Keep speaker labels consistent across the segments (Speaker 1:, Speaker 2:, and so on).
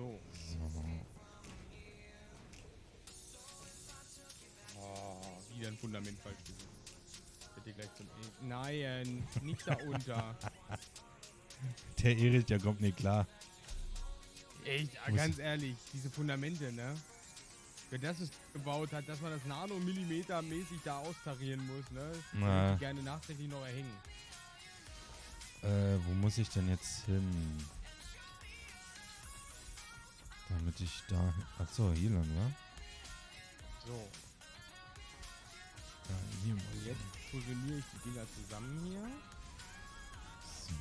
Speaker 1: So. Oh, wieder ein Fundament falsch gesetzt. Bitte gleich zum E. Nein, nicht da unter.
Speaker 2: Der Erich, der kommt nicht klar.
Speaker 1: Echt, ganz ehrlich, diese Fundamente, ne? Wer das ist gebaut hat, dass man das Nanomillimeter-mäßig da austarieren muss, ne?
Speaker 2: Na.
Speaker 1: ich gerne nachträglich noch erhängen.
Speaker 2: Äh, wo muss ich denn jetzt hin? Damit ich da... Achso, hier lang, wa?
Speaker 1: So,
Speaker 2: Ja, hier muss
Speaker 1: und jetzt fusioniere ich die Dinger zusammen hier.
Speaker 2: So.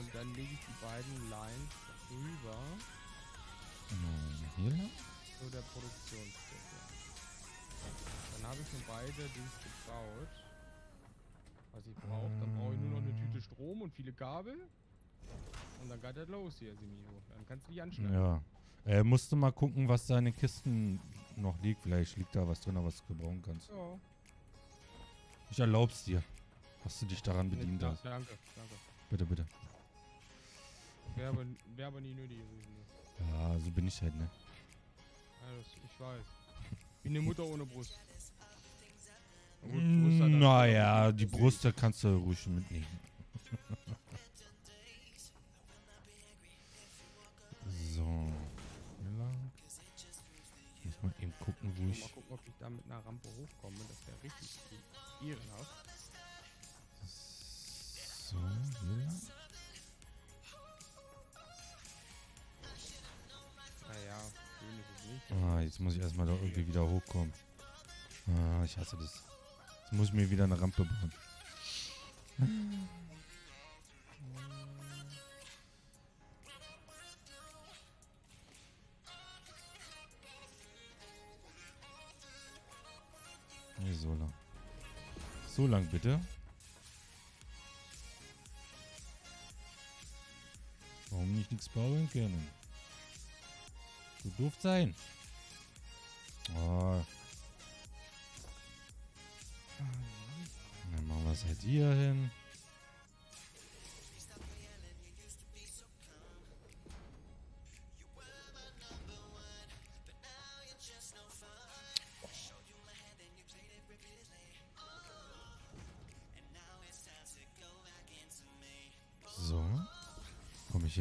Speaker 1: Und dann lege ich die beiden Lines rüber
Speaker 2: Genau, hier lang?
Speaker 1: zu der Produktionsstätte. Dann habe ich schon beide Dings gebaut. Was ich brauche. Dann brauche ich nur noch eine Tüte Strom und viele Kabel. Und dann geht das los hier, Semino. Dann kannst du dich anschneiden.
Speaker 2: Ja. Äh, musst du mal gucken, was da in den Kisten noch liegt. Vielleicht liegt da was drin, was du gebrauchen kannst.
Speaker 1: Ja.
Speaker 2: Ich erlaub's dir, dass du dich daran bedient
Speaker 1: Ja,
Speaker 2: hast.
Speaker 1: Danke, danke.
Speaker 2: Bitte, bitte.
Speaker 1: Wäre aber, wär aber nie nötig gewesen. ne?
Speaker 2: Ja, so bin ich halt, ne?
Speaker 1: Ja, das, ich weiß. Wie eine Mutter ohne Brust.
Speaker 2: Naja, die Brust, da kannst du ruhig mitnehmen. Gucken, wo
Speaker 1: Mal
Speaker 2: ich.
Speaker 1: gucken, ob ich da mit einer Rampe hochkomme. Das wäre richtig ehrenhaft.
Speaker 2: So, hier.
Speaker 1: Naja, schön ist es nicht.
Speaker 2: Ah, jetzt muss ich erstmal da irgendwie wieder hochkommen. Ah, ich hasse das. Jetzt muss ich mir wieder eine Rampe bauen. Nee, so lang. So lang bitte. Warum nicht nichts bauen können? So doof sein. Oh. Dann machen wir es halt hier hin.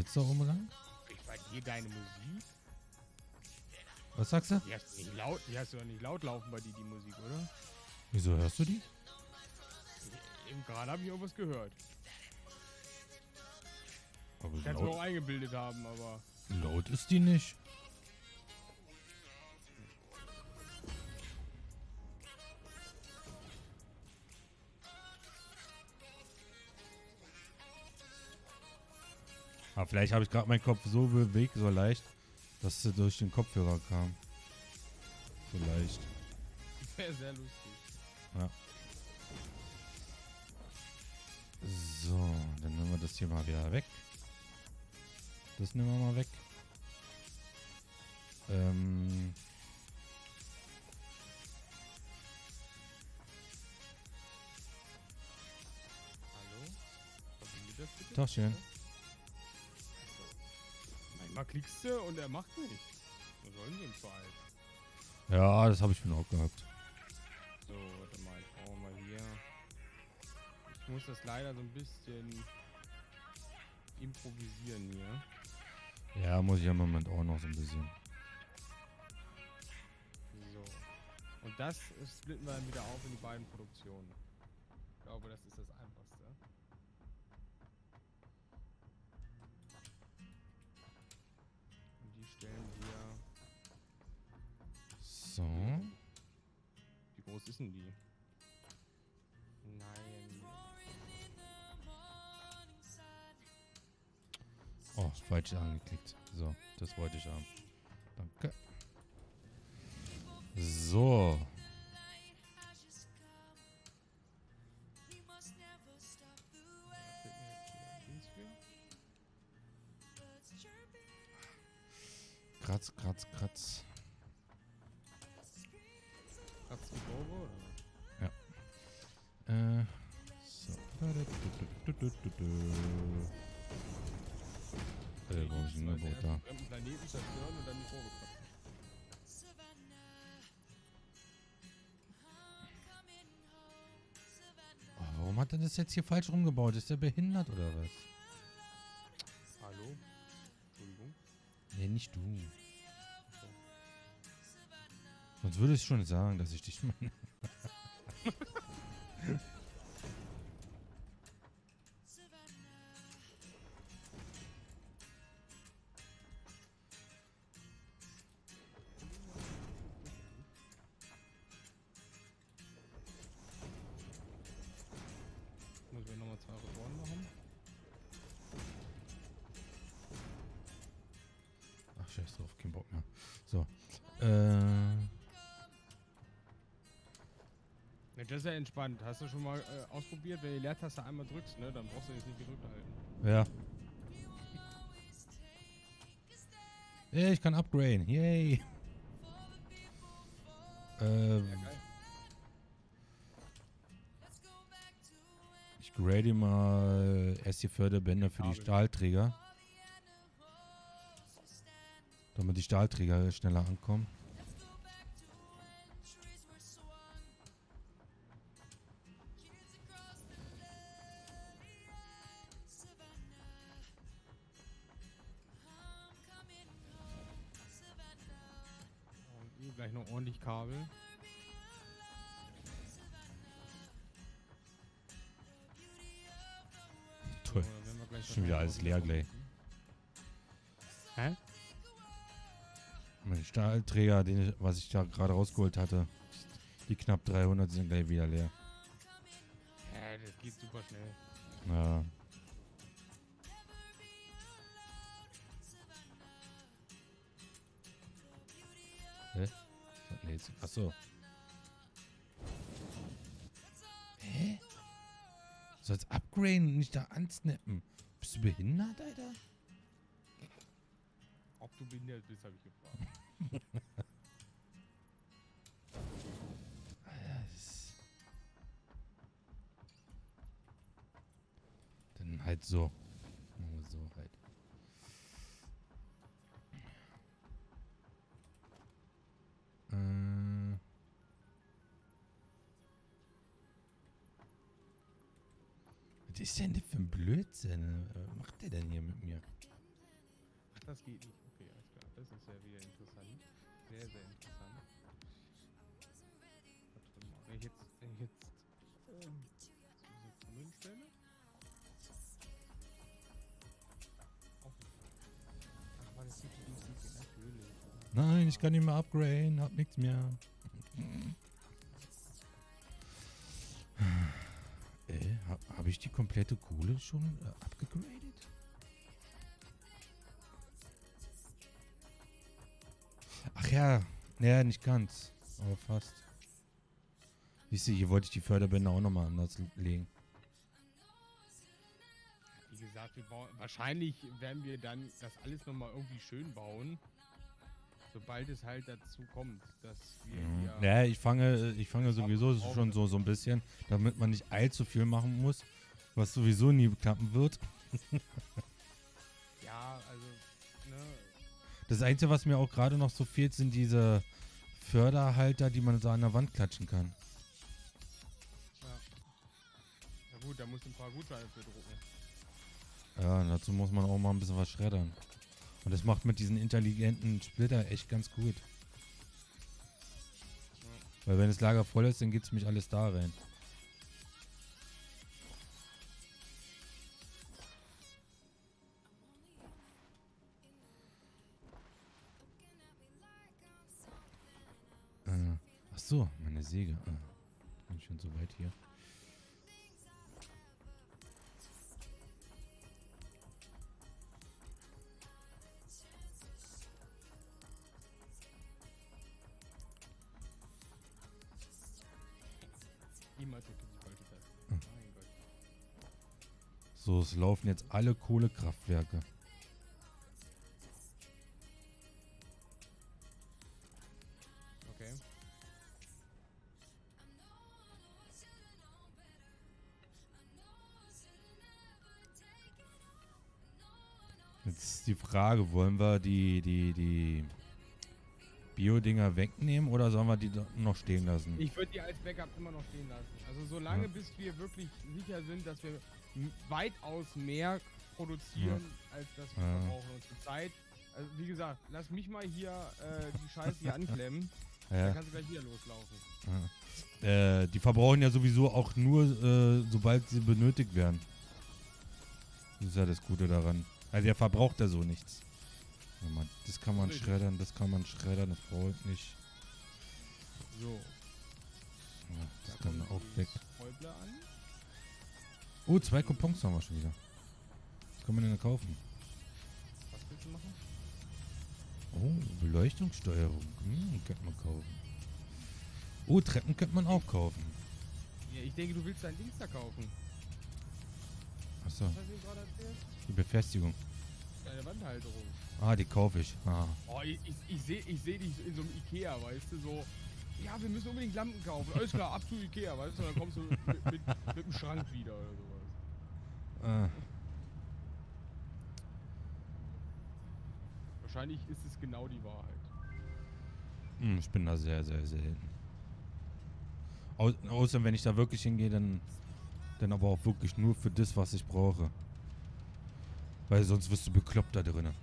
Speaker 2: Jetzt oben lang?
Speaker 1: Ich bei dir deine Musik?
Speaker 2: Was sagst du?
Speaker 1: Die hast du nicht laut, die hast du nicht laut laufen bei dir, die Musik, oder?
Speaker 2: Wieso hörst du die?
Speaker 1: Eben gerade habe ich irgendwas gehört.
Speaker 2: Aber
Speaker 1: Kannst du auch eingebildet haben, aber.
Speaker 2: laut ist die nicht. Aber vielleicht habe ich gerade meinen Kopf so bewegt, so leicht, dass sie durch den Kopfhörer kam. Vielleicht.
Speaker 1: Wäre sehr lustig.
Speaker 2: So, dann nehmen wir das hier mal wieder weg. Das nehmen wir mal weg. Ähm.
Speaker 1: Hallo? Verbindet Einmal klickst du und er macht nichts. Was soll denn so ein Scheiß?
Speaker 2: Ja, das habe ich mir auch gehabt.
Speaker 1: So, warte mal, ich brauche mal hier. Ich muss das leider so ein bisschen improvisieren hier.
Speaker 2: Ja, muss ich im Moment auch noch so ein bisschen.
Speaker 1: So. Und das splitten wir dann wieder auf in die beiden Produktionen. Ich glaube, das ist das Einfachste. Denn die? Nein.
Speaker 2: Oh, falsch angeklickt. So, das wollte ich haben. Danke. So. Kratz, kratz, kratz.
Speaker 1: Oder?
Speaker 2: Äh. So. Äh, warum ist denn ein Boot da?
Speaker 1: Planeten zerstören und dann die Probe kratzen.
Speaker 2: Warum hat er das jetzt hier falsch rumgebaut? Ist der behindert oder was?
Speaker 1: Hallo? Entschuldigung.
Speaker 2: Nee, nicht du. Sonst würde ich schon sagen, dass ich dich meine.
Speaker 1: Muss ich nochmal zwei Ressourcen machen?
Speaker 2: Ach, scheiß drauf, kein Bock mehr. So. Äh.
Speaker 1: Das ist ja entspannt. Hast du schon mal äh, ausprobiert, wenn du die Leertaste einmal drückst, ne? Dann brauchst du jetzt nicht gedrückt halten.
Speaker 2: Ja. Ey, ich kann upgraden. Yay. Äh,
Speaker 1: Ja, geil.
Speaker 2: ich grade mal erst die Förderbänder für die. Stahlträger. Damit die Stahlträger schneller ankommen.
Speaker 1: Gleich noch ordentlich Kabel.
Speaker 2: Toll. Schon wieder alles leer gleich.
Speaker 1: Hä?
Speaker 2: Mein Stahlträger, den was ich da gerade rausgeholt hatte, die knapp 300 sind gleich wieder leer.
Speaker 1: Ja, das geht super schnell.
Speaker 2: Ja. Jetzt, achso. Hä? Du sollst upgraden und nicht da ansnappen. Bist du behindert, Alter?
Speaker 1: Ob du behindert bist, habe ich gefragt.
Speaker 2: Dann halt so. Ist denn das für ein Blödsinn? Was macht der denn hier mit mir?
Speaker 1: Ach, das geht nicht. Okay, alles klar. Das ist ja wieder interessant. Sehr, sehr interessant. Warte mal. Wenn ich jetzt, wenn ich jetzt ähm, Kugeln stelle. Ach, war das nicht die Musik? Natürlich.
Speaker 2: Nein, ich kann nicht mehr upgraden, hab nichts mehr. Äh, hab, hab ich die komplette Kohle schon äh, abgegradet? Ach ja, naja, nicht ganz, aber fast. Siehst du, hier wollte ich die Förderbänder auch nochmal anders legen.
Speaker 1: Wie gesagt, wahrscheinlich werden wir dann das alles nochmal irgendwie schön bauen. Sobald es halt dazu kommt, dass wir
Speaker 2: Mhm. Ja, ich fange, ich fange sowieso schon so, so ein bisschen, damit man nicht allzu viel machen muss, was sowieso nie klappen wird.
Speaker 1: Ja, also, ne,
Speaker 2: Das Einzige, was mir auch gerade noch so fehlt, sind diese Förderhalter, die man so an der Wand klatschen kann.
Speaker 1: ja. Na gut, da musst du ein paar Gutscheine für drucken.
Speaker 2: Ja, dazu muss man auch mal ein bisschen was schreddern. Und das macht mit diesen intelligenten Splitter echt ganz gut. Weil wenn das Lager voll ist, dann geht's mich alles da rein. Äh, ach so, meine Säge. Äh, bin schon so weit hier. laufen jetzt alle Kohlekraftwerke.
Speaker 1: Okay.
Speaker 2: Jetzt ist die Frage, wollen wir die, die, die Bio-Dinger wegnehmen oder sollen wir die noch stehen lassen?
Speaker 1: Ich würde die als Backup immer noch stehen lassen. Also solange
Speaker 2: ja.
Speaker 1: bis wir wirklich sicher sind, dass wir weitaus mehr produzieren, als das wir
Speaker 2: Ja.
Speaker 1: verbrauchen. Und zur Zeit, also wie gesagt, lass mich mal hier äh, die Scheiße hier anklemmen.
Speaker 2: Ja.
Speaker 1: Dann kannst du gleich wieder loslaufen.
Speaker 2: Ja. Äh, die verbrauchen ja sowieso auch nur, äh, sobald sie benötigt werden. Das ist ja das Gute daran. Also der verbraucht ja so nichts. Ja, das kann man
Speaker 1: Richtig.
Speaker 2: schreddern, das kann man schreddern, das brauche ich nicht.
Speaker 1: So.
Speaker 2: Ja, das
Speaker 1: da
Speaker 2: kann auch weg.
Speaker 1: An.
Speaker 2: Oh, zwei Coupons haben wir schon wieder. Was können wir denn kaufen?
Speaker 1: Was willst du machen?
Speaker 2: Oh, Beleuchtungssteuerung. Hm, könnte man kaufen. Oh, Treppen könnte man auch kaufen.
Speaker 1: Ja, ich denke, du willst dein Dings da kaufen.
Speaker 2: Achso,
Speaker 1: Was hast du gerade erzählt?
Speaker 2: die Befestigung.
Speaker 1: Deine Wandhalterung.
Speaker 2: Ah, die kaufe ich. Ah.
Speaker 1: Oh, ich, ich, ich sehe ich seh dich in so einem Ikea, weißt du, so. Ja, wir müssen unbedingt Lampen kaufen. Alles klar, ab zu Ikea, weißt du, dann kommst du mit, mit, mit dem Schrank wieder oder sowas.
Speaker 2: Ah.
Speaker 1: Wahrscheinlich ist es genau die Wahrheit.
Speaker 2: Hm, ich bin da sehr, sehr selten. Au außer wenn ich da wirklich hingehe, dann, dann aber auch wirklich nur für das, was ich brauche. Weil sonst wirst du bekloppt da drinnen.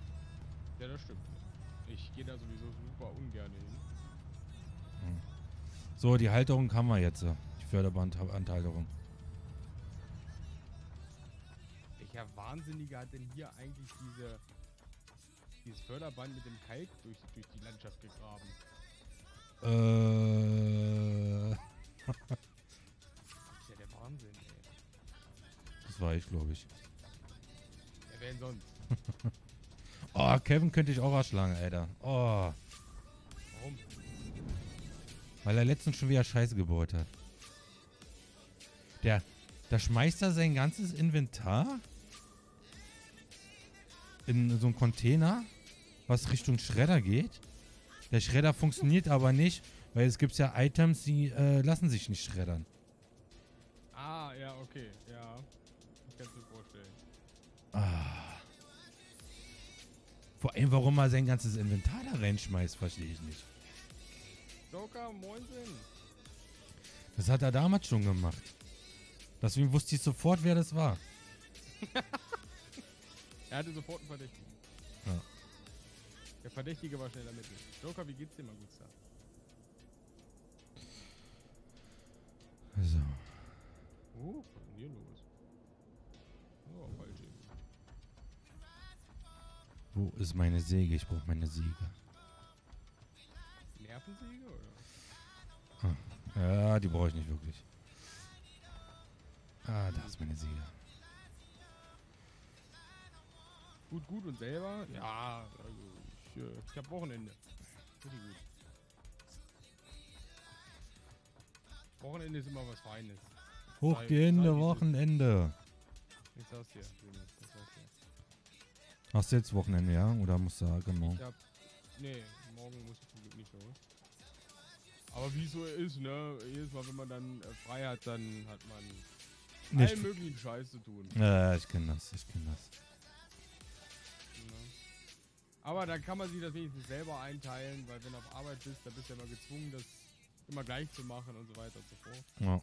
Speaker 1: Ja, das stimmt. Ich gehe da sowieso super ungern hin.
Speaker 2: So, die Halterung haben wir jetzt. äh, Die Förderbandhalterung.
Speaker 1: Welcher Wahnsinnige hat denn hier eigentlich diese, dieses Förderband mit dem Kalk durch, durch die Landschaft gegraben?
Speaker 2: Äh,
Speaker 1: Das ist ja der Wahnsinn, ey.
Speaker 2: das war ich, glaube ich.
Speaker 1: Ja, wer denn sonst?
Speaker 2: Oh, Kevin könnte ich auch erschlagen, Alter. Oh,
Speaker 1: Warum?
Speaker 2: weil er letztens schon wieder Scheiße gebaut hat. Der, da schmeißt er sein ganzes Inventar in so einen Container, was Richtung Schredder geht. Der Schredder funktioniert aber nicht, weil es gibt ja Items, die äh, lassen sich nicht schreddern.
Speaker 1: Ah, ja, okay, ja. Ich kann es mir vorstellen.
Speaker 2: Ah. Vor allem, warum er sein ganzes Inventar da reinschmeißt, verstehe ich nicht.
Speaker 1: Joker, moinsen.
Speaker 2: Das hat er damals schon gemacht. Deswegen wusste ich sofort, wer das war.
Speaker 1: Er hatte sofort einen Verdächtigen.
Speaker 2: Ja.
Speaker 1: Der Verdächtige war schnell damit. Joker, wie geht's dir, mein Gutster?
Speaker 2: So.
Speaker 1: Oh, was ist denn hier los? Oh, falsch. eben.
Speaker 2: Wo ist meine Säge? Ich brauche meine Säge.
Speaker 1: Nervensäge oder?
Speaker 2: Ja, die brauche ich nicht wirklich. Ah, da ist meine Säge.
Speaker 1: Gut, gut und selber? Ja, also ich, äh, ich hab Wochenende. Richtig gut. Wochenende ist immer was Feines.
Speaker 2: Hochgehende. Wochenende.
Speaker 1: Junge, ich sag's dir.
Speaker 2: Hast du jetzt Wochenende, ja? Oder musst du genau?
Speaker 1: Ich hab. Nee, morgen muss ich zum Glück nicht los. Aber wie so ist, ne? Jedes Mal, wenn man dann äh, frei hat, dann hat man allen möglichen Scheiß zu tun.
Speaker 2: Ja, ich kenne das, ich kenne das.
Speaker 1: Ne? Aber da kann man sich das wenigstens selber einteilen, weil wenn du auf Arbeit bist, dann bist du ja immer gezwungen, das immer gleich zu machen und so weiter und so fort.
Speaker 2: Ja.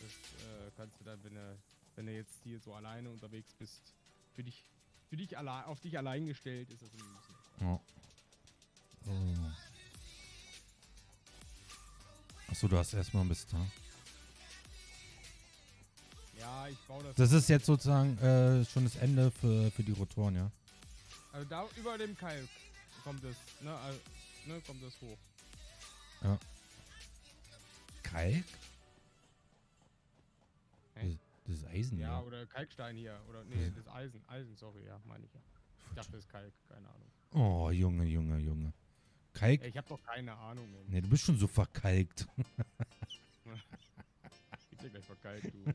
Speaker 1: Das äh, kannst du dann, wenn du, wenn du jetzt hier so alleine unterwegs bist, für dich, für dich allein, auf dich allein gestellt, ist das ein bisschen.
Speaker 2: ja. Oh. Achso, du hast erstmal ein bisschen da.
Speaker 1: Ja, ich baue das.
Speaker 2: Das ist jetzt sozusagen äh, schon das Ende für, für die Rotoren, ja?
Speaker 1: Also da über dem Kalk kommt es, ne, also, ne, kommt das hoch.
Speaker 2: Kalk?
Speaker 1: Hä?
Speaker 2: Das, ist Eisen,
Speaker 1: Ja,
Speaker 2: ja.
Speaker 1: oder Kalkstein hier. Oder nee,
Speaker 2: Ja.
Speaker 1: das Eisen. Eisen, sorry, ja, meine ich ja. Ich dachte, das ist Kalk, keine Ahnung.
Speaker 2: Oh, Junge, Junge, Junge. Kalk?
Speaker 1: Ey, ich hab doch keine Ahnung, Mann.
Speaker 2: Nee, du bist schon so verkalkt.
Speaker 1: Gib dir gleich verkalkt, du.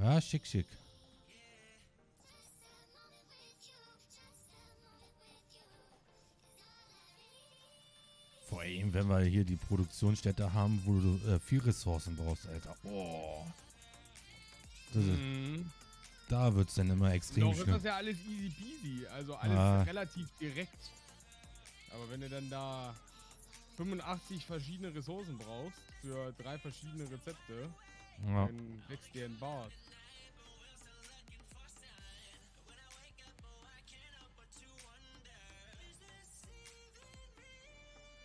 Speaker 2: Ja, schick, schick. Vor allem, wenn wir hier die Produktionsstätte haben, wo du äh, viel Ressourcen brauchst, Alter. Oh. Das ist,
Speaker 1: Mhm.
Speaker 2: da wird es dann immer extrem
Speaker 1: ist
Speaker 2: schlimm.
Speaker 1: das ja alles easy peasy, also alles
Speaker 2: Ah.
Speaker 1: relativ direkt. Aber wenn du dann da 85 verschiedene Ressourcen brauchst für drei verschiedene Rezepte,
Speaker 2: Ja.
Speaker 1: dann wächst dir ein Bart.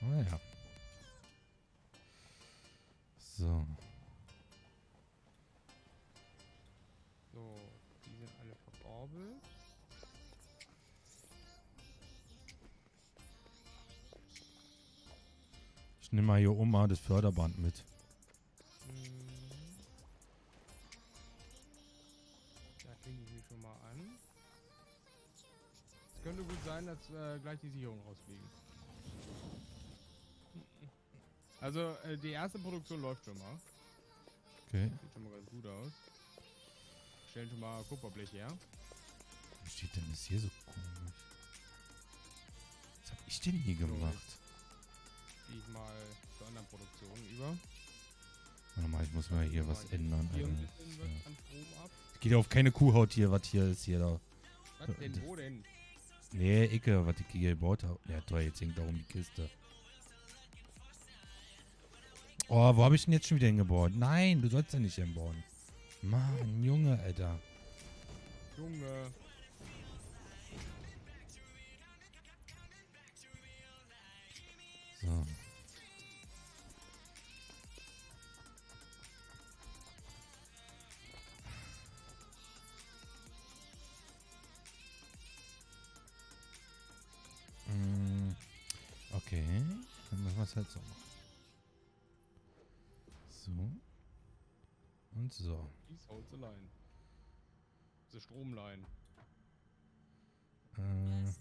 Speaker 2: Ah ja. So.
Speaker 1: So, die sind alle verborbelt.
Speaker 2: Ich nehme mal hier mal das Förderband mit.
Speaker 1: Dass äh, gleich die Sicherung rausfliegen. Also, äh, die erste Produktion läuft schon mal.
Speaker 2: Okay.
Speaker 1: Sieht schon mal ganz gut aus. Stellen schon mal Kupferblech her.
Speaker 2: Warum steht denn das hier so komisch? Was hab ich denn hier gemacht?
Speaker 1: Gehe ich mal zur anderen Produktion über.
Speaker 2: Warte mal, ich muss mal hier was ändern.
Speaker 1: Hier
Speaker 2: Alter. So.
Speaker 1: Strom ab.
Speaker 2: Es geht ja auf keine Kuhhaut hier, was hier ist hier da.
Speaker 1: Was denn? Wo denn?
Speaker 2: Nee, Icke, was ich hier gebaut habe. Ja toll, jetzt hängt da um die Kiste. Oh, wo habe ich denn jetzt schon wieder hingebaut? Nein, du sollst ja nicht hinbauen. Mann, Junge, Alter.
Speaker 1: Junge.
Speaker 2: Es halt so. So. Und so.
Speaker 1: Please hold the line. The Stromline.
Speaker 2: Äh,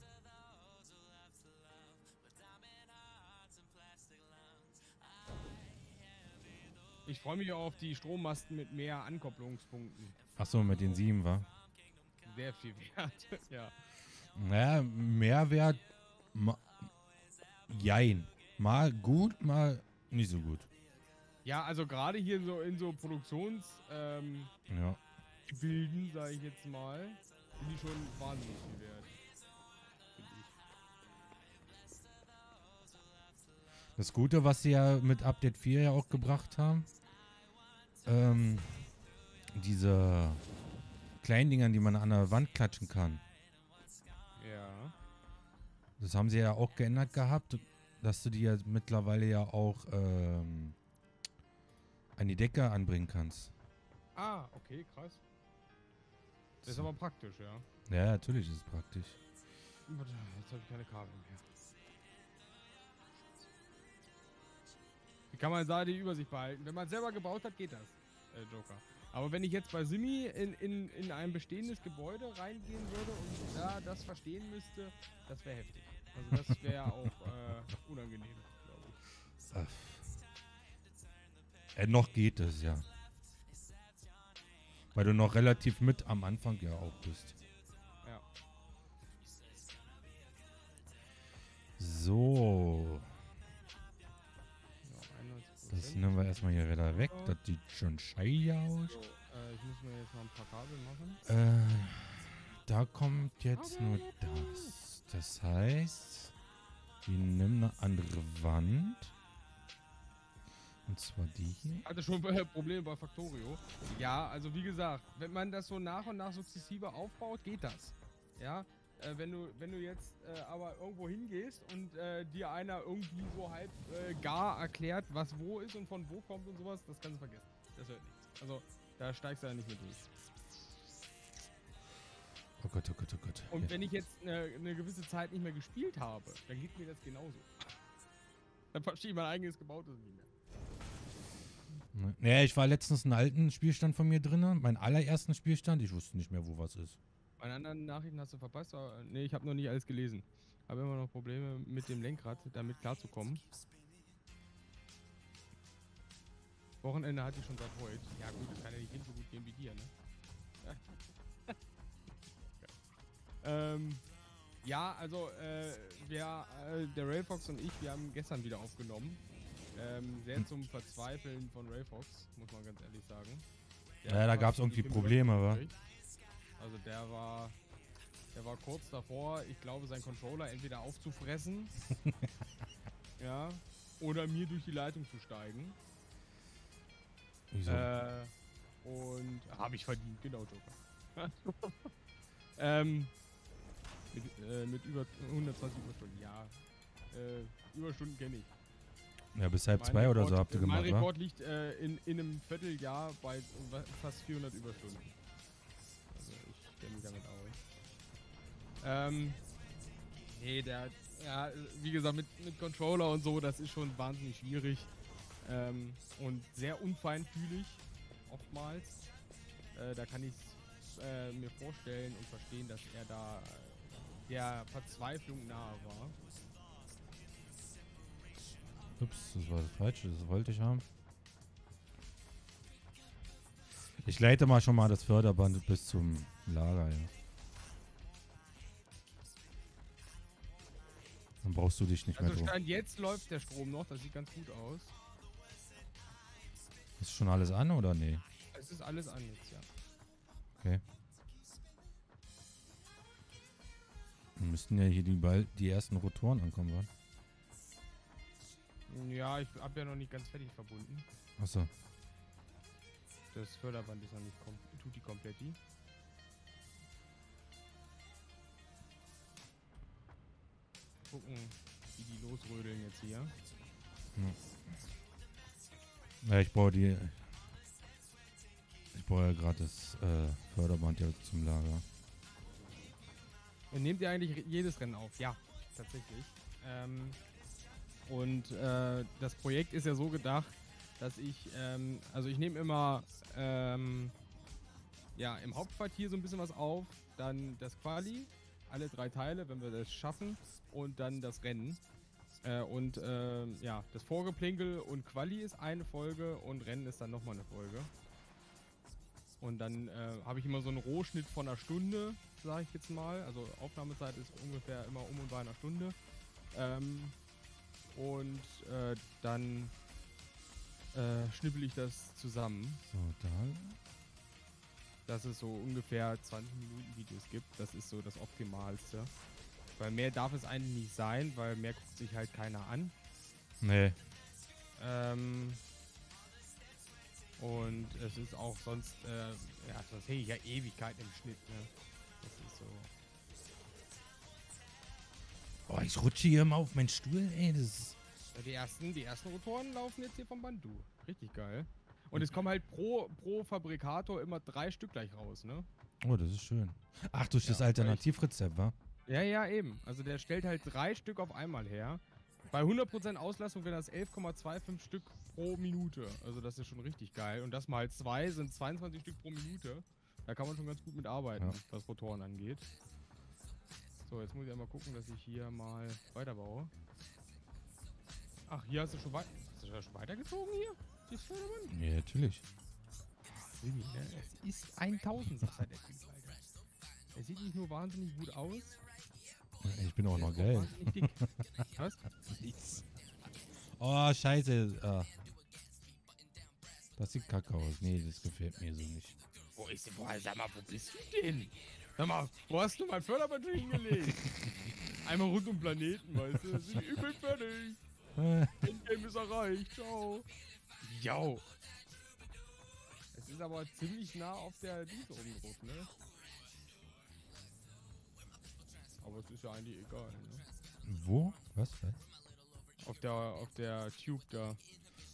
Speaker 1: Ich freue mich auf die Strommasten mit mehr Ankopplungspunkten.
Speaker 2: Achso, mit den sieben war.
Speaker 1: Sehr viel wert. ja.
Speaker 2: Naja, Mehrwert. Jein. Mal gut, mal nicht so gut.
Speaker 1: Ja, also gerade hier so in so Produktionsgebilden, ähm,
Speaker 2: Ja.
Speaker 1: Gebilden, sag ich jetzt mal, sind die schon wahnsinnig viel wert.
Speaker 2: Das Gute, was sie ja mit Update 4 ja auch gebracht haben, ähm, diese kleinen Dingern, die man an der Wand klatschen kann,
Speaker 1: Ja.
Speaker 2: das haben sie ja auch geändert gehabt, dass du die ja mittlerweile ja auch ähm, an die Decke anbringen kannst.
Speaker 1: Ah, okay, krass. Das ist
Speaker 2: So.
Speaker 1: aber praktisch, ja.
Speaker 2: Ja, natürlich ist es praktisch.
Speaker 1: Jetzt habe ich keine Kabel mehr. Wie kann man da die Übersicht behalten? Wenn man es selber gebaut hat, geht das, äh, Joker. Aber wenn ich jetzt bei Simi in, in, in ein bestehendes Gebäude reingehen würde und da das verstehen müsste, das wäre heftig. Also das wäre auch äh, unangenehm, glaube ich.
Speaker 2: Ach. Äh, noch geht es, ja. Weil du noch relativ mit am Anfang ja auch bist.
Speaker 1: Ja.
Speaker 2: So,
Speaker 1: ja 91%.
Speaker 2: das nehmen wir erstmal hier wieder weg. Das sieht schon scheiße aus.
Speaker 1: So, äh, ich muss mir jetzt noch ein paar Kabel machen.
Speaker 2: Äh, da kommt jetzt nur das. Das heißt, wir nehmen eine andere Wand. Und zwar die hier.
Speaker 1: Hatte schon Probleme bei Factorio. Ja, also wie gesagt, wenn man das so nach und nach sukzessive aufbaut, geht das. Ja, äh, wenn du wenn du jetzt äh, aber irgendwo hingehst und äh, dir einer irgendwie so halb äh, gar erklärt, was wo ist und von wo kommt und sowas, das kannst du vergessen. Das hört nichts. Also da steigst du ja nicht mit durch.
Speaker 2: Oh Gott, oh Gott, oh Gott.
Speaker 1: Und wenn ich jetzt eine, eine gewisse Zeit nicht mehr gespielt habe, dann geht mir das genauso. Dann verstehe ich mein eigenes Gebautes nicht mehr.
Speaker 2: Ne. Naja, ich war letztens einen alten Spielstand von mir drin, meinen allerersten Spielstand. Ich wusste nicht mehr, wo was ist.
Speaker 1: Meine anderen Nachrichten hast du verpasst? Aber, nee, ich habe noch nicht alles gelesen. Habe immer noch Probleme mit dem Lenkrad, damit klarzukommen. Wochenende hatte ich schon seit heute. Ja gut, das kann ja nicht so gut gehen wie dir, ne? Ähm, ja, also äh, wir, äh, der Rayfox und ich, wir haben gestern wieder aufgenommen. Ähm, sehr zum Verzweifeln von Rayfox, muss man ganz ehrlich sagen. Der
Speaker 2: Ja, da
Speaker 1: schon die
Speaker 2: irgendwie Probleme, wa?
Speaker 1: weggekriegt. Also der war, der war kurz davor, ich glaube, sein Controller entweder aufzufressen, ja, oder mir durch die Leitung zu steigen.
Speaker 2: Wieso?
Speaker 1: Äh, und habe ich verdient, genau, Joker. ähm, äh, mit über 120 Überstunden, ja. Äh, Überstunden kenne ich.
Speaker 2: ja, bis halb
Speaker 1: Mein
Speaker 2: zwei oder
Speaker 1: Rekord-
Speaker 2: so habt ihr
Speaker 1: Mein
Speaker 2: gemacht, wa?
Speaker 1: Rekord liegt äh, in, in einem Vierteljahr bei fast 400 Überstunden. Also ich kenne mich damit aus. Ähm, nee, der, ja, wie gesagt, mit, mit Controller und so, das ist schon wahnsinnig schwierig. Ähm, und sehr unfeinfühlig, oftmals. Äh, da kann ich äh, mir vorstellen und verstehen, dass er da der Verzweiflung nahe war.
Speaker 2: Ups, das war das Falsche, das wollte ich haben. Ich leite mal schon mal das Förderband bis zum Lager, ja. Dann brauchst du dich nicht mehr
Speaker 1: Also
Speaker 2: drum.
Speaker 1: Stand jetzt läuft der Strom noch, das sieht ganz gut aus.
Speaker 2: Ist schon alles an oder nee?
Speaker 1: Es ist alles an jetzt, ja.
Speaker 2: Okay. Müssten ja hier die, bald die ersten Rotoren ankommen, wa?
Speaker 1: Ja, ich habe ja noch nicht ganz fertig verbunden.
Speaker 2: Achso.
Speaker 1: Das Förderband ist noch nicht kom tutti kompletti. Gucken, wie die losrödeln jetzt hier.
Speaker 2: Ja, ich baue die. Ich baue ja gerade das äh, Förderband ja zum Lager.
Speaker 1: Und nehmt ihr eigentlich jedes Rennen auf? Ja, tatsächlich. Ähm, und äh, das Projekt ist ja so gedacht, dass ich, ähm, also ich nehme immer ähm, ja, im Hauptquartier so ein bisschen was auf, dann das Quali, alle drei Teile, wenn wir das schaffen, und dann das Rennen. Äh, und ähm, ja, das Vorgeplänkel und Quali ist eine Folge und Rennen ist dann nochmal eine Folge. Und dann äh, habe ich immer so einen Rohschnitt von einer Stunde, sage ich jetzt mal. Also Aufnahmezeit ist ungefähr immer um und bei einer Stunde. Ähm, und äh, dann äh, schnippel ich das zusammen,
Speaker 2: So, dann.
Speaker 1: dass es so ungefähr 20 Minuten Videos gibt. Das ist so das Optimalste. Weil mehr darf es eigentlich nicht sein, weil mehr guckt sich halt keiner an.
Speaker 2: Nee.
Speaker 1: Ähm, und es ist auch sonst, äh, ja, sonst hätte ich ja Ewigkeit im Schnitt, ne? Das ist so.
Speaker 2: Boah, ich rutsche hier immer auf meinen Stuhl, ey. Das ist.
Speaker 1: Ja, die ersten, die ersten Rotoren laufen jetzt hier vom Bandu. Richtig geil. Und es kommen halt pro, pro Fabrikator immer drei Stück gleich raus, ne?
Speaker 2: Oh, das ist schön. Ach, durch das
Speaker 1: Ja,
Speaker 2: Alternativrezept, wa?
Speaker 1: Ja, ja, eben. Also der stellt halt drei Stück auf einmal her. Bei 100% Auslastung wären das 11,25 Stück pro Minute. Also das ist schon richtig geil. Und das mal zwei sind 22 Stück pro Minute. Da kann man schon ganz gut mit arbeiten,
Speaker 2: Ja.
Speaker 1: was Rotoren angeht. So, jetzt muss ich einmal gucken, dass ich hier mal weiterbaue. Ach, hier hast du schon, wei hast du schon weitergezogen hier? Das Förderband?
Speaker 2: Ja, natürlich.
Speaker 1: Ne? Es ist 1000 Sache, der Typ, Alter. Er sieht nicht nur wahnsinnig gut aus,
Speaker 2: Ich bin auch noch geil.
Speaker 1: Was?
Speaker 2: Oh, scheiße. Ah. Das sieht kacke aus. Nee, das gefällt mir so nicht.
Speaker 1: Wo ist denn, boah, sag mal, wo bist du denn? Sag mal, wo hast du mein Förderband hingelegt? Einmal rund um den Planeten, weißt du? Ich bin fertig. Endgame ist erreicht. Ciao. Jau. Es ist aber ziemlich nah auf der Dings oben drauf, ne? Es ist ja eigentlich egal, ne?
Speaker 2: Wo? Was? Was?
Speaker 1: Auf der, auf der Tube da.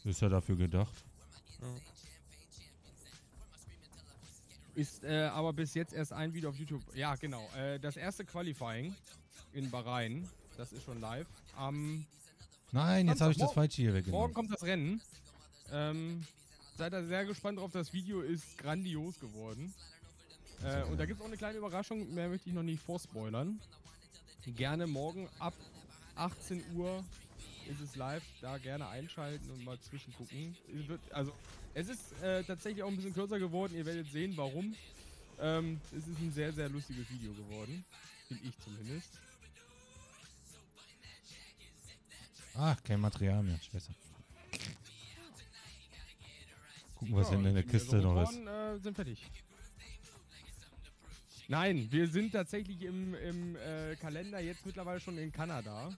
Speaker 2: Ist ja dafür gedacht.
Speaker 1: Ist äh, aber bis jetzt erst ein Video auf YouTube. Ja, genau. Äh, das erste Qualifying in Bahrain, das ist schon live. Am
Speaker 2: Nein, jetzt habe ich das
Speaker 1: Morgen-
Speaker 2: falsche hier
Speaker 1: Morgen
Speaker 2: weggenommen.
Speaker 1: kommt das Rennen. Ähm, seid da sehr gespannt drauf. Das Video ist grandios geworden. Äh, und da gibt es auch eine kleine Überraschung. Mehr möchte ich noch nicht vorspoilern. Gerne morgen ab 18 Uhr ist es live. Da gerne einschalten und mal zwischengucken. Also, es ist äh, tatsächlich auch ein bisschen kürzer geworden. Ihr werdet sehen, warum. Ähm, es ist ein sehr, sehr lustiges Video geworden. Finde ich zumindest.
Speaker 2: Ah, kein Material mehr. Scheiße. Gucken, was
Speaker 1: Ja,
Speaker 2: in der Kiste noch ist.
Speaker 1: Äh, sind fertig. Nein, wir sind tatsächlich im, im äh, Kalender jetzt mittlerweile schon in Kanada.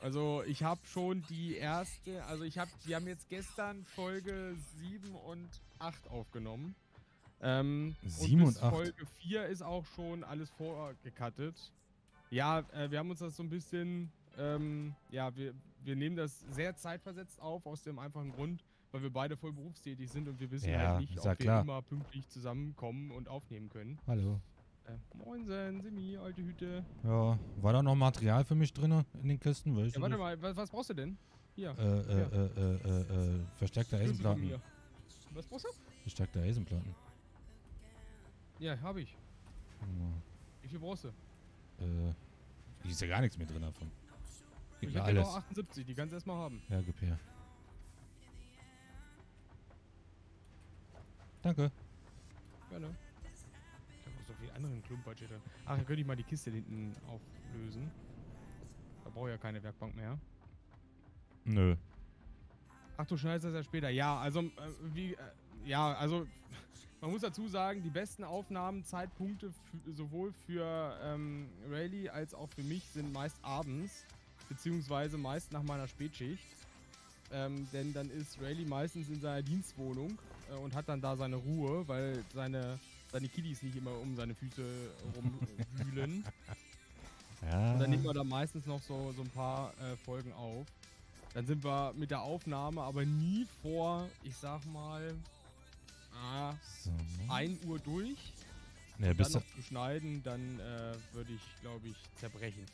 Speaker 1: Also ich habe schon die erste, also ich habe, wir haben jetzt gestern Folge 7 und 8 aufgenommen. Ähm,
Speaker 2: Sieben
Speaker 1: bis
Speaker 2: und acht?
Speaker 1: Folge 4 ist auch schon alles vorgekattet. Ja, äh, wir haben uns das so ein bisschen, ähm, ja, wir, wir nehmen das sehr zeitversetzt auf, aus dem einfachen Grund, weil wir beide voll berufstätig sind und wir wissen
Speaker 2: Ja,
Speaker 1: halt nicht,
Speaker 2: ja
Speaker 1: ob wir
Speaker 2: klar.
Speaker 1: immer pünktlich zusammenkommen und aufnehmen können.
Speaker 2: Hallo.
Speaker 1: Äh, Moinsen, Simi, alte Hüte.
Speaker 2: Ja, war da noch Material für mich drin in den Kisten? Weiß
Speaker 1: Ja, warte
Speaker 2: nicht.
Speaker 1: mal, was, was brauchst du denn? Hier,
Speaker 2: Äh, äh, äh, äh, äh, äh, verstärkte
Speaker 1: Schlüssel von
Speaker 2: Eisenplatten.
Speaker 1: Was brauchst du?
Speaker 2: Verstärkte Eisenplatten.
Speaker 1: Ja, habe ich. Wie viel brauchst du?
Speaker 2: Äh, hier ist ja gar nichts mehr drin davon. Gib
Speaker 1: ich
Speaker 2: mir
Speaker 1: habe
Speaker 2: alles.
Speaker 1: noch 78, die kannst du erstmal haben.
Speaker 2: Ja, gib her. Danke.
Speaker 1: Gerne. Ich habe noch so viel anderen Klumpatsch hier drin. Ach, dann könnte ich mal die Kiste hinten auflösen. Da brauche ich ja keine Werkbank mehr.
Speaker 2: Nö.
Speaker 1: Ach du Scheiße, das ja später. Ja, also, äh, wie, äh, ja, also, man muss dazu sagen, die besten Aufnahmezeitpunkte fü- sowohl für ähm, Rayleigh als auch für mich sind meist abends, beziehungsweise meist nach meiner Spätschicht. Ähm, denn dann ist Rayleigh meistens in seiner Dienstwohnung äh, und hat dann da seine Ruhe, weil seine, seine Kiddies nicht immer um seine Füße rumwühlen.
Speaker 2: Ja.
Speaker 1: Und dann nehmen wir da meistens noch so, so ein paar äh, Folgen auf. Dann sind wir mit der Aufnahme aber nie vor, ich sag mal, ah,
Speaker 2: so.
Speaker 1: 1 Uhr durch.
Speaker 2: Ja,
Speaker 1: Dann
Speaker 2: bis,
Speaker 1: noch zu schneiden, dann äh, würde ich, glaube ich, zerbrechen.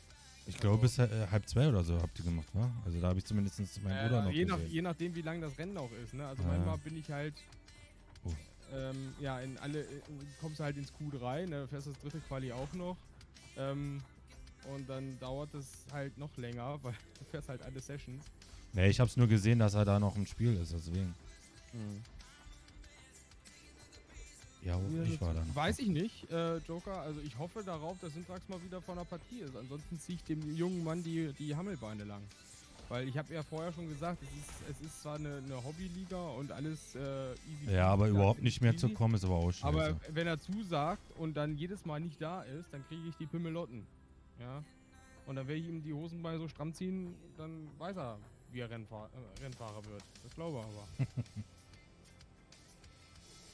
Speaker 2: Ich glaube, bis äh, halb zwei oder so habt ihr gemacht, wa? Also da habe ich zumindest meinen Bruder
Speaker 1: Äh,
Speaker 2: noch
Speaker 1: je, nach,
Speaker 2: gesehen.
Speaker 1: je nachdem, wie lang das Rennen auch ist. Ne? Also
Speaker 2: Ah.
Speaker 1: manchmal bin ich halt,
Speaker 2: Oh.
Speaker 1: ähm, ja, in alle, äh, kommst du halt ins Q3, ne? fährst das dritte Quali auch noch. Ähm, und dann dauert es halt noch länger, weil du fährst halt alle Sessions.
Speaker 2: Nee, ich hab's nur gesehen, dass er da noch im Spiel ist, deswegen. Ja,
Speaker 1: Ja,
Speaker 2: ich war da noch.
Speaker 1: Weiß ich nicht, äh, Joker. Also ich hoffe darauf, dass Syntrax mal wieder von der Partie ist. Ansonsten ziehe ich dem jungen Mann die, die Hammelbeine lang. Weil ich habe ja vorher schon gesagt, es ist, es ist zwar eine, eine Hobbyliga und alles äh, easy.
Speaker 2: Ja, aber überhaupt nicht mehr zu
Speaker 1: easy.
Speaker 2: kommen ist aber auch scheiße.
Speaker 1: Aber wenn er zusagt und dann jedes Mal nicht da ist, dann kriege ich die Pimmelotten. Ja. Und dann werde ich ihm die Hosenbeine so stramm ziehen, dann weiß er, wie er Rennfahr äh, Rennfahrer wird. Das glaube ich aber.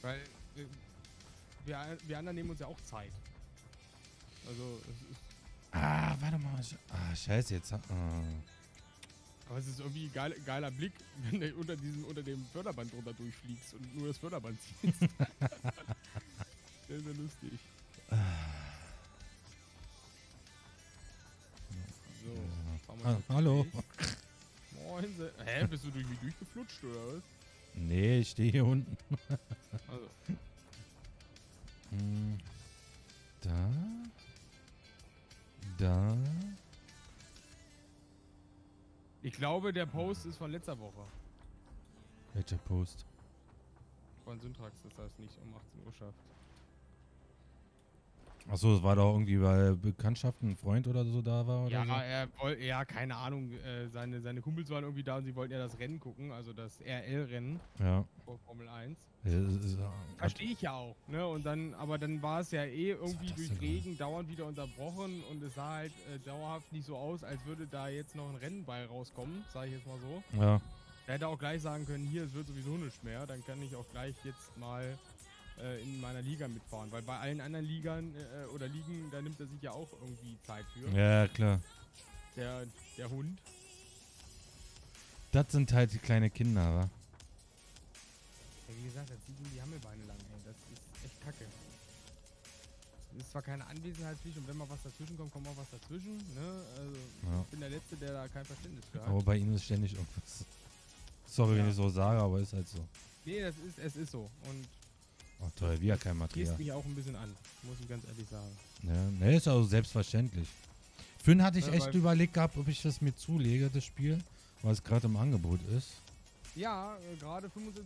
Speaker 1: Weil äh, wir, wir anderen nehmen uns ja auch Zeit. Also, es ist,
Speaker 2: ah, warte mal. Ah, scheiße, jetzt. Ah.
Speaker 1: aber es ist irgendwie ein geil, geiler Blick, wenn du unter, diesem, unter dem Förderband drunter durchfliegst und nur das Förderband ziehst. Sehr, sehr lustig. So, fahren wir
Speaker 2: Ah, hallo.
Speaker 1: Moin. Hä, bist du durch mich durchgeflutscht oder was?
Speaker 2: Nee, ich stehe hier unten.
Speaker 1: Also.
Speaker 2: Da. Da.
Speaker 1: ich glaube, der Post ist von letzter Woche.
Speaker 2: Welcher Post?
Speaker 1: Von Syntrax, dass er es nicht um 18 Uhr schafft.
Speaker 2: Achso, es war doch irgendwie, weil Bekanntschaften ein Freund oder so da war oder
Speaker 1: Ja,
Speaker 2: so.
Speaker 1: er woll, ja, keine Ahnung. Äh, seine, seine Kumpels waren irgendwie da und sie wollten ja das Rennen gucken, also das RL-Rennen
Speaker 2: Ja.
Speaker 1: vor Formel 1.
Speaker 2: Es ist-
Speaker 1: Verstehe ich ja auch, ne? Und dann, aber dann war es ja eh irgendwie durch
Speaker 2: denn
Speaker 1: Regen dauernd wieder unterbrochen und es sah halt äh, dauerhaft nicht so aus, als würde da jetzt noch ein Rennen bei rauskommen, sage ich jetzt mal so.
Speaker 2: Ja.
Speaker 1: Er hätte auch gleich sagen können, hier, es wird sowieso nichts mehr, dann kann ich auch gleich jetzt mal äh, in meiner Liga mitfahren. Weil bei allen anderen Ligern äh, oder Ligen, da nimmt er sich ja auch irgendwie Zeit für.
Speaker 2: Ja, klar.
Speaker 1: Der, der Hund.
Speaker 2: Das sind halt die kleinen Kinder, wa?
Speaker 1: Ja, wie gesagt, da zieht ihm die Hammelbeine lang, ey. Das ist echt kacke. Es ist zwar keine Anwesenheitspflicht und wenn mal was dazwischen kommt, kommt auch was dazwischen, ne? Also,
Speaker 2: Ja.
Speaker 1: ich bin der Letzte, der da kein Verständnis für hat.
Speaker 2: Aber bei ihnen ist ständig irgendwas. Sorry, wenn
Speaker 1: Ja.
Speaker 2: ich so sage, aber ist halt so.
Speaker 1: Nee, das ist, es ist so. Und
Speaker 2: Ach toll, wieder kein
Speaker 1: gehst
Speaker 2: Material.
Speaker 1: mich auch ein bisschen an, muss ich ganz ehrlich sagen.
Speaker 2: Ja, ne, ist also selbstverständlich. Finn hatte ich
Speaker 1: Ja,
Speaker 2: echt überlegt gehabt, ob ich das mir zulege, das Spiel, weil es gerade im Angebot ist.
Speaker 1: Ja, äh, gerade 75